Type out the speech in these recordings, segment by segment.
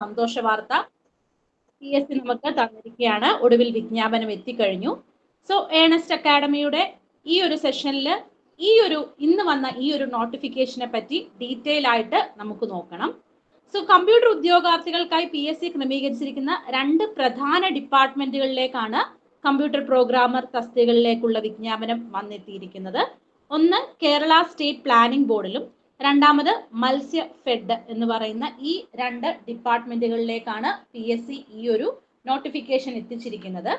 സന്തോഷ വാർത്ത P S C നമുക്ക് തന്നിരിക്കുകയാണ്. ഒടുവിൽ വിജ്ഞാപനം എത്തിക്കഴിഞ്ഞു. സോ ഏണസ്റ്റ് അക്കാഡമിയുടെ ഈ ഒരു സെഷനിൽ ഈ ഒരു ഇന്ന് വന്ന ഈ ഒരു നോട്ടിഫിക്കേഷനെ പറ്റി ഡീറ്റെയിൽ ആയിട്ട് നമുക്ക് നോക്കണം. സോ കമ്പ്യൂട്ടർ ഉദ്യോഗാർത്ഥികൾക്കായി പി എസ് സി ക്രമീകരിച്ചിരിക്കുന്ന രണ്ട് പ്രധാന ഡിപ്പാർട്ട്മെന്റുകളിലേക്കാണ് കമ്പ്യൂട്ടർ പ്രോഗ്രാമർ തസ്തികകളിലേക്കുള്ള വിജ്ഞാപനം വന്നെത്തിയിരിക്കുന്നത്. ഒന്ന് കേരള സ്റ്റേറ്റ് പ്ലാനിംഗ് ബോർഡിലും രണ്ടാമത് മത്സ്യ ഫെഡ് എന്ന് പറയുന്ന ഈ രണ്ട് ഡിപ്പാർട്ട്മെന്റുകളിലേക്കാണ് പി എസ് സി ഈ ഒരു നോട്ടിഫിക്കേഷൻ എത്തിച്ചിരിക്കുന്നത്.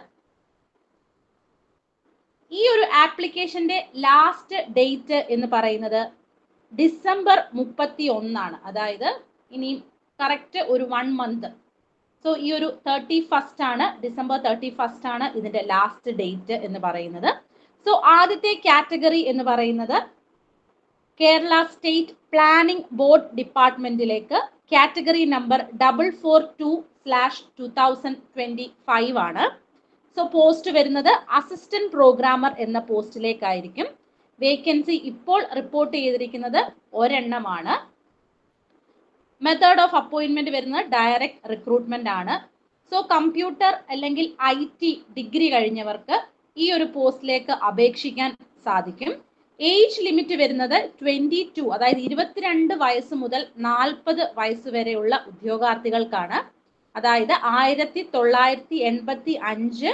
ഈ ഒരു ആപ്ലിക്കേഷന്റെ ലാസ്റ്റ് ഡേറ്റ് എന്ന് പറയുന്നത് ഡിസംബർ മുപ്പത്തി ഒന്നാണ് അതായത് ഇനി കറക്റ്റ് ഒരു വൺ മന്ത് സോ ഈ ഒരു തേർട്ടി ഫസ്റ്റ് ആണ് ഡിസംബർ തേർട്ടി ഫസ്റ്റ് ആണ് ഇതിന്റെ ലാസ്റ്റ് ഡേറ്റ് എന്ന് പറയുന്നത്. സോ ആദ്യത്തെ കാറ്റഗറി എന്ന് പറയുന്നത് Kerala state planning board ഡിപ്പാർട്ട്മെന്റിലേക്ക് category number double four two slash two thousand twenty five ആണ്. സോ പോസ്റ്റ് വരുന്നത് അസിസ്റ്റന്റ് പ്രോഗ്രാമർ എന്ന പോസ്റ്റിലേക്കായിരിക്കും. വേക്കൻസി ഇപ്പോൾ റിപ്പോർട്ട് ചെയ്തിരിക്കുന്നത് ഒരെണ്ണമാണ്. മെത്തേഡ് ഓഫ് അപ്പോയിൻമെന്റ് വരുന്നത് ഡയറക്റ്റ് റിക്രൂട്ട്മെന്റ് ആണ്. സോ കമ്പ്യൂട്ടർ അല്ലെങ്കിൽ ഐ ഡിഗ്രി കഴിഞ്ഞവർക്ക് ഈ ഒരു പോസ്റ്റിലേക്ക് അപേക്ഷിക്കാൻ സാധിക്കും. ഏജ് ലിമിറ്റ് വരുന്നത് ട്വന്റി ടു അതായത് ഇരുപത്തിരണ്ട് വയസ്സ് മുതൽ നാൽപ്പത് വയസ്സ് വരെയുള്ള ഉദ്യോഗാർത്ഥികൾക്കാണ്. അതായത് ആയിരത്തി തൊള്ളായിരത്തി എൺപത്തി അഞ്ച്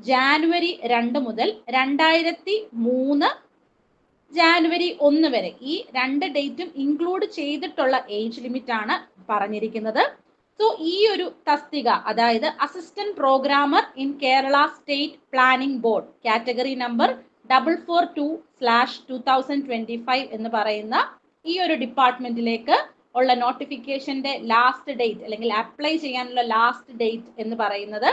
ജാനുവരി രണ്ട് മുതൽ രണ്ടായിരത്തി മൂന്ന് ജാനുവരി ഒന്ന് വരെ. ഈ രണ്ട് ഡേറ്റും ഇൻക്ലൂഡ് ചെയ്തിട്ടുള്ള ഏജ് ലിമിറ്റ് ആണ് പറഞ്ഞിരിക്കുന്നത്. സോ ഈ ഒരു തസ്തിക അതായത് assistant programmer in Kerala state planning board category number double four two slash two thousand twenty five എന്ന് പറയുന്ന ഈ ഒരു ഡിപ്പാർട്ട്മെന്റിലേക്ക് ഉള്ള നോട്ടിഫിക്കേഷന്റെ ലാസ്റ്റ് ഡേറ്റ് അല്ലെങ്കിൽ അപ്ലൈ ചെയ്യാനുള്ള ലാസ്റ്റ് ഡേറ്റ് എന്ന് പറയുന്നത്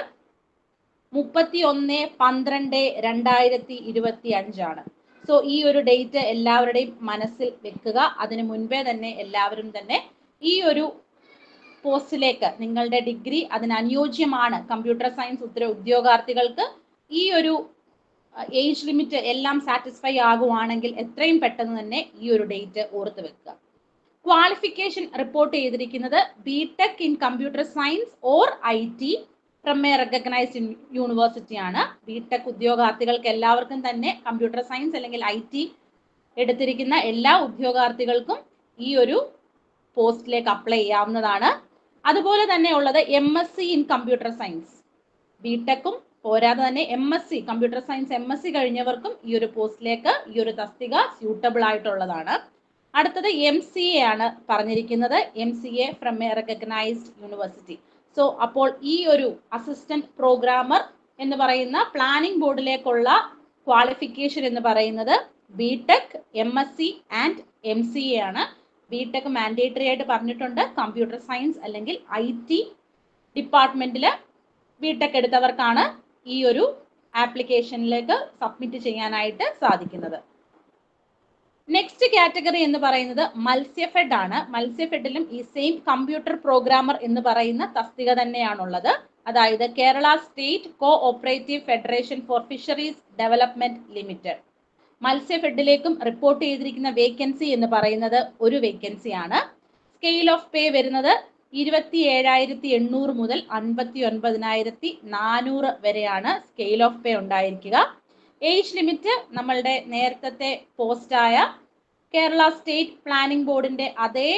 മുപ്പത്തി ഒന്ന് പന്ത്രണ്ട് രണ്ടായിരത്തി ഇരുപത്തി അഞ്ചാണ് സോ ഈ ഒരു ഡേറ്റ് എല്ലാവരുടെയും മനസ്സിൽ വെക്കുക. അതിന് മുൻപേ തന്നെ എല്ലാവരും തന്നെ ഈ ഒരു പോസ്റ്റിലേക്ക് നിങ്ങളുടെ ഡിഗ്രി അതിന് അനുയോജ്യമാണ്. കമ്പ്യൂട്ടർ സയൻസ് ഉത്തര ഉദ്യോഗാർത്ഥികൾക്ക് ഈ ഒരു ഏജ് ലിമിറ്റ് എല്ലാം സാറ്റിസ്ഫൈ ആകുവാണെങ്കിൽ എത്രയും പെട്ടെന്ന് തന്നെ ഈ ഒരു ഡേറ്റ് ഓർത്ത് വെക്കുക. ക്വാളിഫിക്കേഷൻ റിപ്പോർട്ട് ചെയ്തിരിക്കുന്നത് B tech in computer science or I T from a recognised university ആണ്. ബി ടെക് ഉദ്യോഗാർത്ഥികൾക്ക് എല്ലാവർക്കും തന്നെ കമ്പ്യൂട്ടർ സയൻസ് അല്ലെങ്കിൽ ഐ ടി എടുത്തിരിക്കുന്ന എല്ലാ ഉദ്യോഗാർത്ഥികൾക്കും ഈ ഒരു പോസ്റ്റിലേക്ക് അപ്ലൈ ചെയ്യാവുന്നതാണ്. അതുപോലെ തന്നെ ഉള്ളത് M S C in computer science B ടെക്കും പോരാതെ തന്നെ M S C computer science M S C കഴിഞ്ഞവർക്കും ഈ ഒരു പോസ്റ്റിലേക്ക് ഈ ഒരു തസ്തിക സ്യൂട്ടബിൾ ആയിട്ടുള്ളതാണ്. അടുത്തത് എം സി എ ആണ് പറഞ്ഞിരിക്കുന്നത്. M C A from a recognised university so അപ്പോൾ ഈ ഒരു അസിസ്റ്റന്റ് പ്രോഗ്രാമർ എന്ന് പറയുന്ന പ്ലാനിംഗ് ബോർഡിലേക്കുള്ള ക്വാളിഫിക്കേഷൻ എന്ന് പറയുന്നത് B tech M S C and M C A ആണ്. ബി ടെക് മാൻഡേറ്ററി ആയിട്ട് പറഞ്ഞിട്ടുണ്ട്. കമ്പ്യൂട്ടർ സയൻസ് അല്ലെങ്കിൽ ഐ ടി ഡിപ്പാർട്ട്മെന്റിൽ ബി ടെക് എടുത്തവർക്കാണ് ഈ ഒരു ആപ്ലിക്കേഷനിലേക്ക് സബ്മിറ്റ് ചെയ്യാനായിട്ട് സാധിക്കുന്നത്. നെക്സ്റ്റ് കാറ്റഗറി എന്ന് പറയുന്നത് മത്സ്യഫെഡ് ആണ്. മത്സ്യഫെഡിലും ഈ സെയിം കമ്പ്യൂട്ടർ പ്രോഗ്രാമർ എന്ന് പറയുന്ന തസ്തിക തന്നെയാണുള്ളത്. അതായത് Kerala state cooperative federation for fisheries development limited മത്സ്യഫെഡിലേക്കും report ചെയ്തിരിക്കുന്ന വേക്കൻസി എന്ന് പറയുന്നത് ഒരു വേക്കൻസിയാണ് സ്കെയിൽ ഓഫ് പേ വരുന്നത് ഇരുപത്തി ഏഴായിരത്തി എണ്ണൂറ് മുതൽ അൻപത്തി ഒൻപതിനായിരത്തി നാനൂറ് വരെയാണ് സ്കെയിൽ ഓഫ് പേ ഉണ്ടായിരിക്കുക. ഏജ് ലിമിറ്റ് നമ്മളുടെ നേരത്തെ പോസ്റ്റായ കേരള സ്റ്റേറ്റ് പ്ലാനിംഗ് ബോർഡിന്റെ അതേ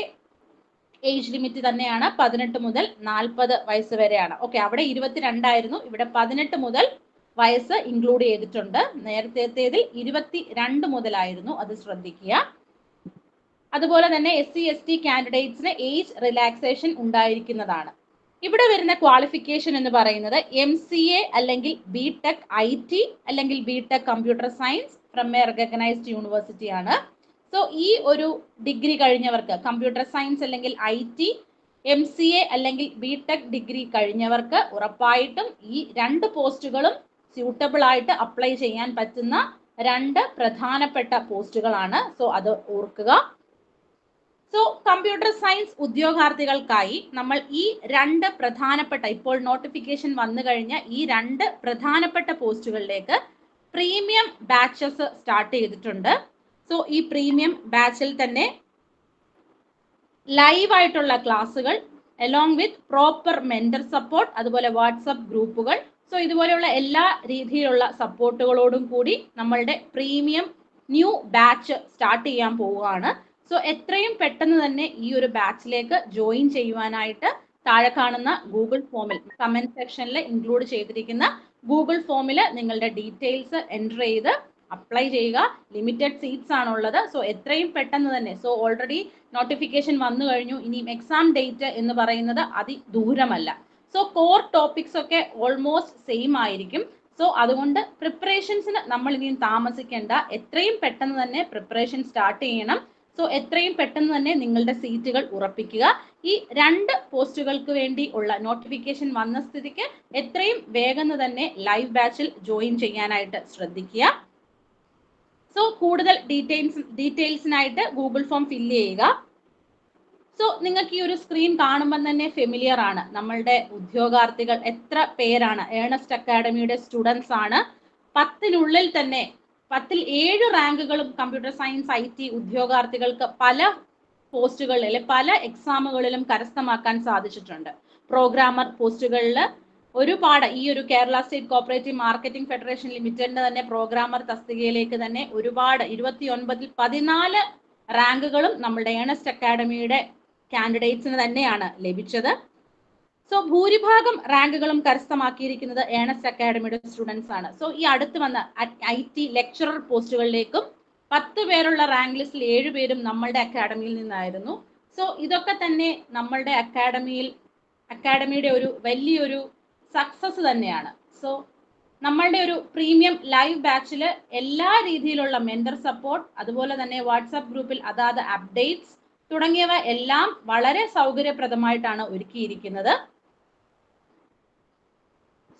ഏജ് ലിമിറ്റ് തന്നെയാണ് പതിനെട്ട് മുതൽ നാൽപ്പത് വയസ്സ് വരെയാണ്. ഓക്കെ അവിടെ ഇരുപത്തിരണ്ടായിരുന്നു. ഇവിടെ പതിനെട്ട് മുതൽ വയസ്സ് ഇൻക്ലൂഡ് ചെയ്തിട്ടുണ്ട്. നേരത്തേതിൽ ഇരുപത്തി രണ്ട് മുതലായിരുന്നു. അത് ശ്രദ്ധിക്കുക. അതുപോലെ തന്നെ എസ് സി എസ് ടി കാൻഡിഡേറ്റ്സിന് ഏജ് റിലാക്സേഷൻ ഉണ്ടായിരിക്കുന്നതാണ്. ഇവിടെ വരുന്ന ക്വാളിഫിക്കേഷൻ എന്ന് പറയുന്നത് എം സി എ അല്ലെങ്കിൽ ബി ടെക് ഐ ടി അല്ലെങ്കിൽ B tech computer science from a recognised university ആണ്. സോ ഈ ഒരു ഡിഗ്രി കഴിഞ്ഞവർക്ക് കമ്പ്യൂട്ടർ സയൻസ് അല്ലെങ്കിൽ I T M C A അല്ലെങ്കിൽ ബി ടെക് ഡിഗ്രി കഴിഞ്ഞവർക്ക് ഉറപ്പായിട്ടും ഈ രണ്ട് പോസ്റ്റുകളും സ്യൂട്ടബിൾ ആയിട്ട് അപ്ലൈ ചെയ്യാൻ പറ്റുന്ന രണ്ട് പ്രധാനപ്പെട്ട പോസ്റ്റുകളാണ് സോ അത് ഓർക്കുക. സോ കമ്പ്യൂട്ടർ സയൻസ് ഉദ്യോഗാർത്ഥികൾക്കായി നമ്മൾ ഈ രണ്ട് പ്രധാനപ്പെട്ട ഇപ്പോൾ നോട്ടിഫിക്കേഷൻ വന്നു കഴിഞ്ഞ ഈ രണ്ട് പ്രധാനപ്പെട്ട പോസ്റ്റുകളിലേക്ക് പ്രീമിയം ബാച്ചസ് സ്റ്റാർട്ട് ചെയ്തിട്ടുണ്ട്. സോ ഈ പ്രീമിയം ബാച്ചിൽ തന്നെ ലൈവ് ആയിട്ടുള്ള ക്ലാസ്സുകൾ along with proper mentor support അതുപോലെ വാട്സപ്പ് ഗ്രൂപ്പുകൾ. സോ ഇതുപോലെയുള്ള എല്ലാ രീതിയിലുള്ള സപ്പോർട്ടുകളോടും കൂടി നമ്മളുടെ പ്രീമിയം ന്യൂ ബാച്ച് സ്റ്റാർട്ട് ചെയ്യാൻ പോവുകയാണ്. സോ എത്രയും പെട്ടെന്ന് തന്നെ ഈ ഒരു ബാച്ചിലേക്ക് ജോയിൻ ചെയ്യുവാനായിട്ട് താഴെ കാണുന്ന ഗൂഗിൾ ഫോമിൽ കമന്റ് സെക്ഷനിൽ ഇൻക്ലൂഡ് ചെയ്തിരിക്കുന്ന ഗൂഗിൾ ഫോമിൽ നിങ്ങളുടെ ഡീറ്റെയിൽസ് എന്റർ ചെയ്ത് അപ്ലൈ ചെയ്യുക. ലിമിറ്റഡ് സീറ്റ്സ് ആണുള്ളത്. സോ എത്രയും പെട്ടെന്ന് തന്നെ സോ ഓൾറെഡി നോട്ടിഫിക്കേഷൻ വന്നു കഴിഞ്ഞു. ഇനിയും എക്സാം ഡേറ്റ് എന്ന് പറയുന്നത് അതിദൂരമല്ല. സോ കോർ ടോപ്പിക്സ് ഒക്കെ ഓൾമോസ്റ്റ് സെയിം ആയിരിക്കും. സോ അതുകൊണ്ട് പ്രിപ്പറേഷൻസിന് നമ്മൾ ഇനിയും താമസിക്കേണ്ട. എത്രയും പെട്ടെന്ന് തന്നെ പ്രിപ്പറേഷൻ സ്റ്റാർട്ട് ചെയ്യണം. സോ എത്രയും പെട്ടെന്ന് തന്നെ നിങ്ങളുടെ സീറ്റുകൾ ഉറപ്പിക്കുക. ഈ രണ്ട് പോസ്റ്റുകൾക്ക് വേണ്ടി ഉള്ള നോട്ടിഫിക്കേഷൻ വന്ന സ്ഥിതിക്ക് എത്രയും വേഗം തന്നെ ലൈവ് ബാച്ചിൽ ജോയിൻ ചെയ്യാനായിട്ട് ശ്രദ്ധിക്കുക. സോ കൂടുതൽ ഡീറ്റെയിൽസ് ഡീറ്റെയിൽസിനായിട്ട് ഗൂഗിൾ ഫോം ഫില്ല് ചെയ്യുക. സോ നിങ്ങൾക്ക് ഈ ഒരു സ്ക്രീൻ കാണുമ്പോൾ തന്നെ ഫെമിലിയർ ആണ്. നമ്മളുടെ ഉദ്യോഗാർത്ഥികൾ എത്ര പേരാണ്? ഏണസ്റ്റ് അക്കാഡമിയുടെ സ്റ്റുഡൻസ് ആണ്. പത്തിനുള്ളിൽ തന്നെ പത്തിൽ ഏഴ് റാങ്കുകളും കമ്പ്യൂട്ടർ സയൻസ് ഐ ടി ഉദ്യോഗാർത്ഥികൾക്ക് പല പോസ്റ്റുകളിൽ അല്ലെ പല എക്സാമുകളിലും കരസ്ഥമാക്കാൻ സാധിച്ചിട്ടുണ്ട്. പ്രോഗ്രാമർ പോസ്റ്റുകളിൽ ഒരുപാട് ഈ ഒരു Kerala state cooperative marketing federation ലിമിറ്റഡിന്റെ തന്നെ പ്രോഗ്രാമർ തസ്തികയിലേക്ക് തന്നെ ഒരുപാട് ഇരുപത്തി ഒൻപതിൽ പതിനാല് റാങ്കുകളും നമ്മുടെ ഏണസ്റ്റ് അക്കാഡമിയുടെ കാൻഡിഡേറ്റ്സിന് തന്നെയാണ് ലഭിച്ചത്. സോ ഭൂരിഭാഗം റാങ്കുകളും കരസ്ഥമാക്കിയിരിക്കുന്നത് ഏണസ്റ്റ് അക്കാഡമിയുടെ സ്റ്റുഡൻസ് ആണ്. സോ ഈ അടുത്ത് വന്ന ഐ ടി ലെക്ചറർ പോസ്റ്റുകളിലേക്കും പത്ത് പേരുള്ള റാങ്ക് ലിസ്റ്റിൽ ഏഴ് പേരും നമ്മളുടെ അക്കാഡമിയിൽ നിന്നായിരുന്നു. സോ ഇതൊക്കെ തന്നെ നമ്മളുടെ അക്കാഡമിയിൽ അക്കാഡമിയുടെ ഒരു വലിയൊരു സക്സസ് തന്നെയാണ്. സോ നമ്മളുടെ ഒരു പ്രീമിയം ലൈവ് ബാച്ചിൽ എല്ലാ രീതിയിലുള്ള മെന്റർ സപ്പോർട്ട് അതുപോലെ തന്നെ വാട്സാപ്പ് ഗ്രൂപ്പിൽ അതാത് അപ്ഡേറ്റ്സ് തുടങ്ങിയവ എല്ലാം വളരെ സൗകര്യപ്രദമായിട്ടാണ് ഒരുക്കിയിരിക്കുന്നത്.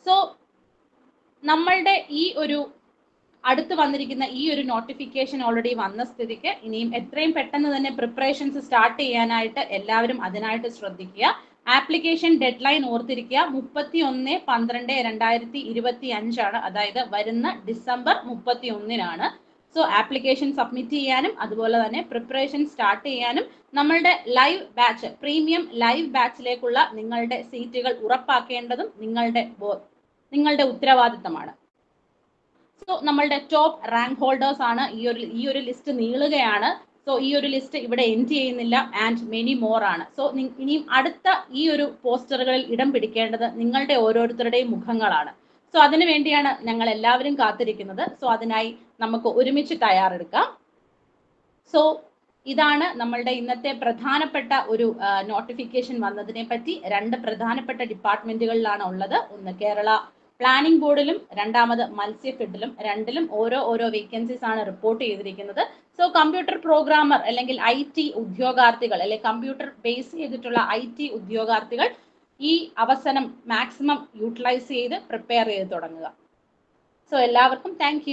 സോ നമ്മളുടെ ഈ ഒരു അടുത്ത് വന്നിരിക്കുന്ന ഈ ഒരു നോട്ടിഫിക്കേഷൻ ഓൾറെഡി വന്ന സ്ഥിതിക്ക് ഇനിയും എത്രയും പെട്ടെന്ന് തന്നെ പ്രിപ്പറേഷൻസ് സ്റ്റാർട്ട് ചെയ്യാനായിട്ട് എല്ലാവരും അതിനായിട്ട് ശ്രദ്ധിക്കുക. ആപ്ലിക്കേഷൻ ഡെഡ് ലൈൻ ഓർത്തിരിക്കുക. മുപ്പത്തി ഒന്ന് പന്ത്രണ്ട് രണ്ടായിരത്തി ഇരുപത്തി അഞ്ചാണ് അതായത് വരുന്ന ഡിസംബർ മുപ്പത്തി ഒന്നിനാണ് സോ ആപ്ലിക്കേഷൻ സബ്മിറ്റ് ചെയ്യാനും അതുപോലെ തന്നെ പ്രിപ്പറേഷൻ സ്റ്റാർട്ട് ചെയ്യാനും നമ്മളുടെ ലൈവ് ബാച്ച് പ്രീമിയം ലൈവ് ബാച്ചിലേക്കുള്ള നിങ്ങളുടെ സീറ്റുകൾ ഉറപ്പാക്കേണ്ടതും നിങ്ങളുടെ നിങ്ങളുടെ ഉത്തരവാദിത്തമാണ്. സോ നമ്മളുടെ ടോപ്പ് റാങ്ക് ഹോൾഡേഴ്സ് ആണ് ഈ ഒരു ഈ ഒരു ലിസ്റ്റ് നീളുകയാണ്. സോ ഈ ഒരു ലിസ്റ്റ് ഇവിടെ എൻഡ് ചെയ്യുന്നില്ല ആൻഡ് മെനി മോർ ആണ്. സോ ഇനിയും അടുത്ത ഈ ഒരു പോസ്റ്ററുകളിൽ ഇടം പിടിക്കേണ്ടത് നിങ്ങളുടെ ഓരോരുത്തരുടെയും മുഖങ്ങളാണ്. സോ അതിനു വേണ്ടിയാണ് ഞങ്ങൾ എല്ലാവരും കാത്തിരിക്കുന്നത്. സോ അതിനായി നമുക്ക് ഒരുമിച്ച് തയ്യാറെടുക്കാം. സോ ഇതാണ് നമ്മളുടെ ഇന്നത്തെ പ്രധാനപ്പെട്ട ഒരു നോട്ടിഫിക്കേഷൻ വന്നതിനെ പറ്റി രണ്ട് പ്രധാനപ്പെട്ട ഡിപ്പാർട്ട്മെന്റുകളിലാണ് ഉള്ളത്. ഒന്ന് കേരള പ്ലാനിംഗ് ബോർഡിലും രണ്ടാമത് മത്സ്യഫെഡിലും രണ്ടിലും ഓരോ ഓരോ വേക്കൻസീസ് ആണ് റിപ്പോർട്ട് ചെയ്തിരിക്കുന്നത്. സോ കമ്പ്യൂട്ടർ പ്രോഗ്രാമർ അല്ലെങ്കിൽ ഐ ടി ഉദ്യോഗാർത്ഥികൾ അല്ലെങ്കിൽ കമ്പ്യൂട്ടർ ബേസ് ചെയ്തിട്ടുള്ള ഐ ടി ഉദ്യോഗാർത്ഥികൾ ഈ അവസരം മാക്സിമം യൂട്ടിലൈസ് ചെയ്ത് പ്രിപ്പയർ ചെയ്ത് തുടങ്ങുക. സോ എല്ലാവർക്കും താങ്ക്